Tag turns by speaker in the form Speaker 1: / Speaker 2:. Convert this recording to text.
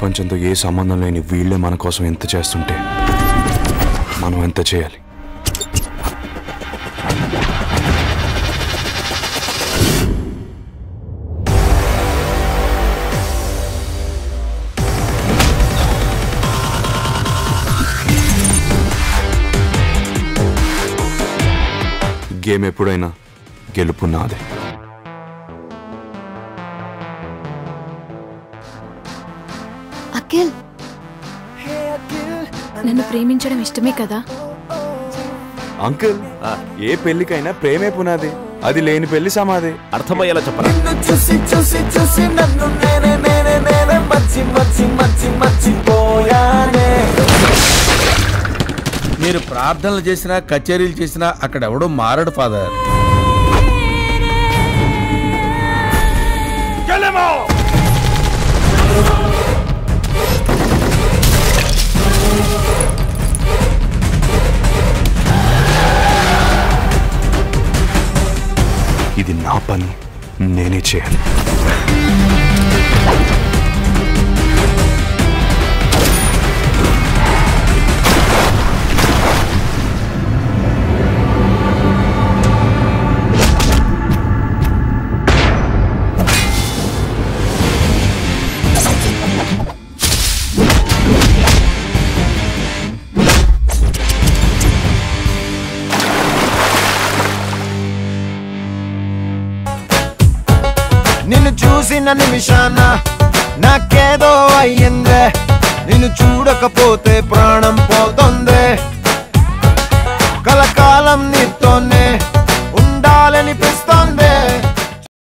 Speaker 1: ప్రపంచంతో ఏ సంబంధం లేని వీళ్ళే మన కోసం ఎంత చేస్తుంటే మనం ఎంత చేయాలి? గేమ్ ఎప్పుడైనా గెలుపు నాదే.
Speaker 2: అఖిల్. నన్ను ప్రేమించడం ఇష్టమే కదా?
Speaker 1: అంకుల్ ఏ పెళ్ళికైనా ప్రేమే పునాది. అది లేని పెళ్ళి సమాధి.
Speaker 3: అర్థమయ్యేలా చెప్పరా?
Speaker 4: నిన్ను చూసి చూసి చూసి నన్ను నేనే నేనే నేనే మచ్చి మచ్చి మచ్చి మర్చిపోయానే
Speaker 5: మీరు ప్రార్థనలు చేసినా కచేరీలు చేసినా అక్కడ ఎవడో మారడు ఫాదర్.
Speaker 1: ఇది నా పని నేనే చేయాలి.
Speaker 4: నిన్ను చూసిన నిమిషాన నాకేదో అయ్యిందే. నిన్ను చూడకపోతే ప్రాణం